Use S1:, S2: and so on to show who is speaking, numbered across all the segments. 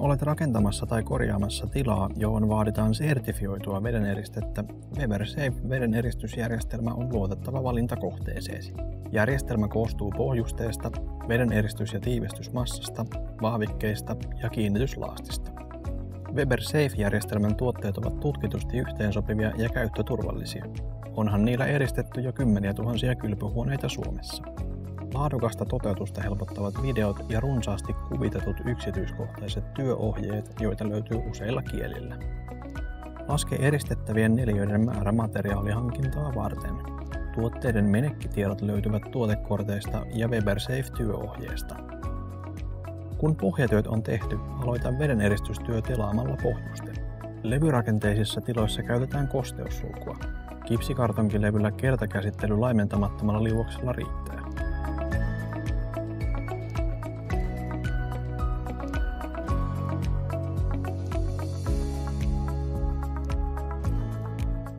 S1: Olet rakentamassa tai korjaamassa tilaa, johon vaaditaan sertifioitua vedeneristettä. Weber Safe vedeneristysjärjestelmä on luotettava valinta kohteeseesi. Järjestelmä koostuu pohjusteesta, vedeneristys- ja tiivistysmassasta, vahvikkeista ja kiinnityslaastista. Weber Safe-järjestelmän tuotteet ovat tutkitusti yhteensopivia ja käyttöturvallisia. Onhan niillä eristetty jo kymmeniä tuhansia kylpyhuoneita Suomessa. Laadukasta toteutusta helpottavat videot ja runsaasti kuvitetut yksityiskohtaiset työohjeet, joita löytyy useilla kielillä. Laske eristettävien neliöiden määrä materiaalihankintaa varten. Tuotteiden menekkitiedot löytyvät tuotekorteista ja WeberSafe-työohjeesta. Kun pohjatyöt on tehty, aloita vedeneristystyö telaamalla pohjusten. Levyrakenteisissa tiloissa käytetään kosteussulkua. Kipsikartonkilevyllä kertakäsittely laimentamattomalla liuoksella riittää.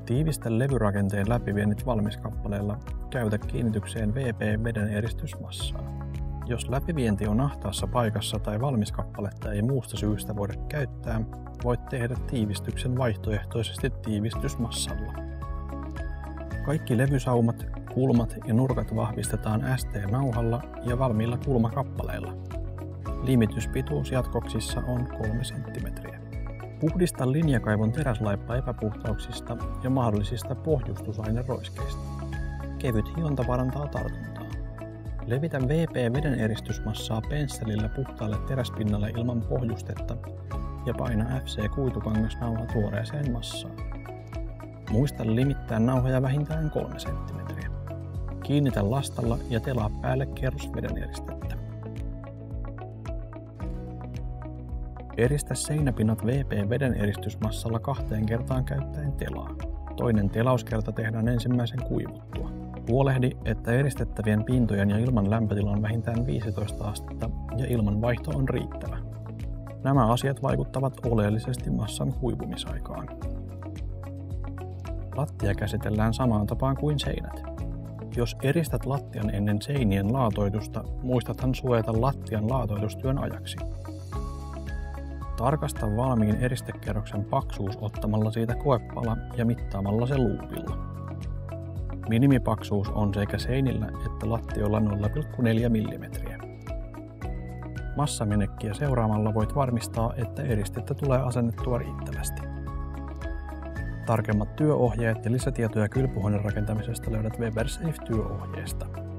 S1: Tiivistä levyrakenteen läpiviennit valmiskappaleella, käytä kiinnitykseen VP-veden eristysmassaa. Jos läpivienti on ahtaassa paikassa tai valmiskappaletta ei muusta syystä voida käyttää, voit tehdä tiivistyksen vaihtoehtoisesti tiivistysmassalla. Kaikki levysaumat, kulmat ja nurkat vahvistetaan ST-nauhalla ja valmiilla kulmakappaleilla. Limityspituus jatkoksissa on 3 cm. Puhdista linjakaivon teräslaippa epäpuhtauksista ja mahdollisista pohjustusaineroiskeista. Kevyt hionta parantaa tartuntaa. Levitä VP-veden eristysmassaa pensselillä puhtaalle teräspinnalle ilman pohjustetta ja paina FC-kuitukangasnauha tuoreeseen massaan. Muista limittää nauhoja vähintään 3 cm. Kiinnitä lastalla ja telaa päälle kerros veden eristettä. Eristä seinäpinnat VP-veden eristysmassalla kahteen kertaan käyttäen telaa. Toinen telauskerta tehdään ensimmäisen kuivuttua. Huolehdi, että eristettävien pintojen ja ilman lämpötila on vähintään 15 astetta ja ilman vaihto on riittävä. Nämä asiat vaikuttavat oleellisesti massan kuivumisaikaan. Lattia käsitellään samaan tapaan kuin seinät. Jos eristät lattian ennen seinien laatoitusta, muistathan suojata lattian laatoitustyön ajaksi. Tarkasta valmiin eristekerroksen paksuus ottamalla siitä koepala ja mittaamalla se luupilla. Minimipaksuus on sekä seinillä että lattiolla 0,4 mm. Massamenekkiä seuraamalla voit varmistaa, että eristettä tulee asennettua riittävästi. Tarkemmat työohjeet ja lisätietoja kylpyhuoneen rakentamisesta löydät WeberSafe-työohjeesta.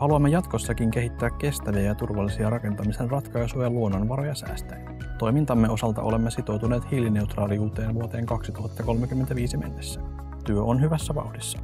S1: Haluamme jatkossakin kehittää kestäviä ja turvallisia rakentamisen ratkaisuja luonnonvaroja säästäen. Toimintamme osalta olemme sitoutuneet hiilineutraaliuteen vuoteen 2035 mennessä. Työ on hyvässä vauhdissa.